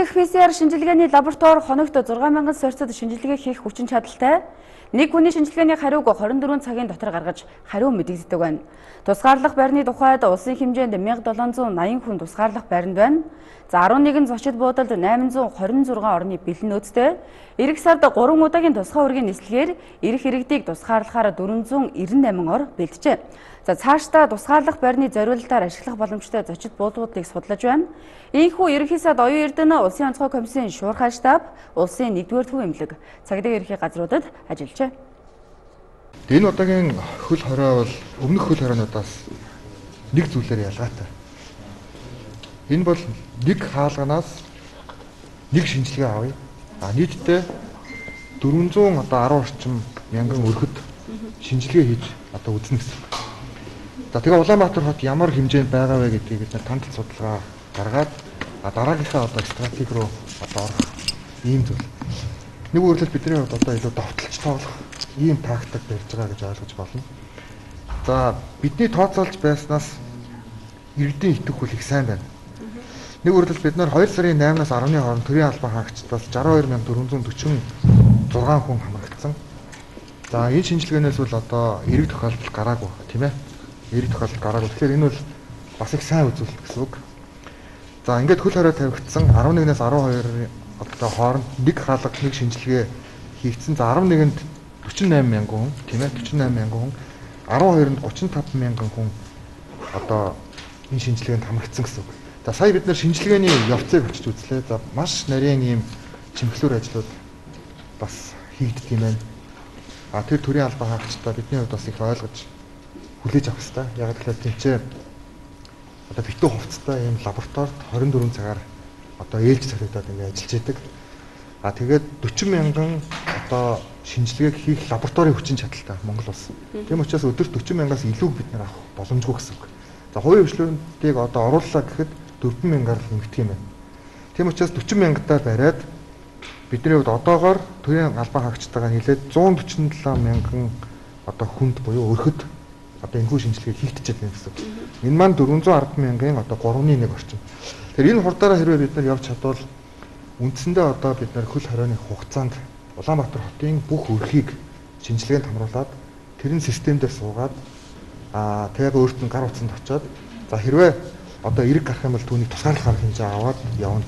дэх PCR шинжилгээний лаборатори хоногт 6000 сорьцод шинжилгээ хийх хүчин чадалтай нэг хүний шинжилгээний хариуг 24 цагийн дотор гаргаж хариу мэдэгддэг байна. Тусгаарлах байрны тухайд улсын хэмжээнд 1780 хүн тусгаарлах байранд байна. За 11 зочид буудалд 826 орны бэлэн нөөцтэй эх сард 3 удаагийн тусгай үргийн нислэгээр эрх иргэдийг тусгаарлахаар 498 ор бэлджээ. За цаашдаа тусгаарлах байрны зориулалтаар ашиглах боломжтой зочид буудалуудыг судлаж байна. Ийхүү ерөнхий сад оюун эрдэнэ улсын онцгой комиссийн шуурхай штаб, улсын 1-р төв эмнэлэг, цагдаа ерхий газруудад ажиллажээ. Энэ удаагийн хөл хорой бол өмнөх хөл хоройнуудаас нэг зүйлээр ялгаатай. Энэ бол нэг хаалганаас нэг шинжилгээ авъя. А нийтдээ 400 одоо 10 орчим мянган өргөд шинжилгээ хийж одоо үзнэ гэсэн. За тэгээ Улаанбаатар хот ямар хэмжээнд байгаа вэ гэдгийг бид тандал судалгаа гаргаад дараагийнхаа одоо стратеги руу одоо орох ийм зүйл. Нэг үрлэл бидний хувьд одоо илүү довтлож тоглох ийм тактик барьж байгаа гэж ойлгож болно. За бидний тооцоолж байснаас иргэдийн итгэх хүл их сайн байна. Нэг үрлэл бид нар 2 сарын 8-наас 10-ны хооронд төрийн албан хаагчдаас 62446 хүн хамрагдсан. За энэ шинжилгээнээс бол одоо эрэг тохиолдол гараагүй тийм ээ. Эрэг тохиолдол гараагүй. Тэгэхээр энэ бол бас их сайн үзүүлэлт гэсэн үг. За ингээд хөл хорой тавигдсан 11-ээс 12 одоо хооронд нэг хаалга нэг шинжилгээ хийгдсэн. За 11-нд 48 мянган хүн тийм ээ 48 мянган хүн 12-нд 35 мянган хүн одоо энэ шинжилгээнд хамрагдсан гэсэн үг. За сая бид нэр шинжилгээний явцыг очиж үзлээ. За маш нарийн ийм чимхлүүр ажлууд бас хийгддэг юм байна. А тэр төрийн албан хаагчдаа бидний хувьд бас их ойлгож хүлээж авах хэрэгтэй. Яг тэгэхээр тэнцээ одоо битүү хувцастай ийм лабораторид 24 цагаар одоо ээлж цахилдаад ингээд ажиллаж байдаг. А тэгээд 40 мянган одоо шинжилгээг хийх лабораторийн хүчин чадалтай Монгол улс. Тийм учраас өдөрт 40 мянгаас илүү бид нар авах боломжгүй гэсэн үг. За хувийн хвшлүүдийг одоо орууллаа гэхэд 4 мянгаар л нэмэгдэх юм байна. Тийм учраас 40 мянгатаа бариад бидний хувьд одоогоор төрийн албан хаагчтайгаа нийлээд 147 мянган одоо хүнд буюу өрхөд одоо энэхүү шинжилгээ хийгдчихэд байна гэсэн. Энэ маань 410 мянган одоо 3.1 орчим. Тэгэхээр энэ хурдаараа хэрвээ бид нар явж чадвал үндсэндээ одоо бид нар хөл хорионы хугацаанд Улаанбаатар хотын бүх өрхийг шинжилгээнд хамруулад тэрэн системдээ суугаад аа тэгээд өөрт нь гар утсанд очиод за хэрвээ одоо эрэг гарах юм бол түүнийг тусгаарлах арга хэмжээ аваад явна.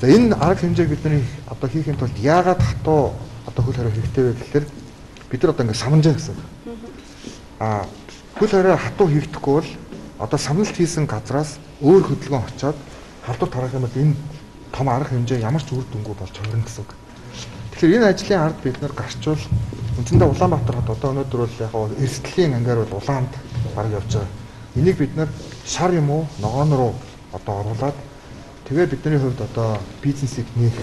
За энэ арга хэмжээг бидний одоо хийхин тулд яагаад хатуу одоо хөл хорой хэрэгтэй вэ гэхээр бид нар одоо ингээд самнажаа гэсэн. Аа хөл хорой хатуу хийгдэхгүй бол одоо самналт хийсэн газраас өөр хөдөлгөөн очоод халдвар тарах юм бол энэ том арга хэмжээ ямар ч үр дүнгүй болж хорно гэсэн. Тэгэхээр энэ ажлын ард бид нар гарчвал үндсэндээ Улаанбаатар хот одоо өнөөдөр бол яг эрсдлийн ангаар бол улаанд баг явж байгаа. Энийг бид нар шар юм уу ногоон руу одоо оруулаад тэгээ бидний хувьд одоо бизнесийг нээх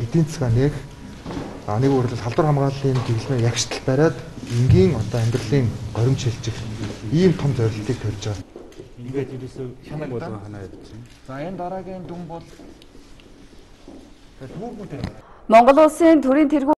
эдийн засгаа нээх а нэг үрлэл халдвар хамгааллын дэглэмээ ягштал бариад энгийн одоо амьдралын горимж шилжих ийм том зорилтыг төрж байгаа. Ингээд ерөөсөө хянаг болгон ханаа ядчихсан. За энэ дараагийн дүн бол Монгол улсын төрийн тэргүүн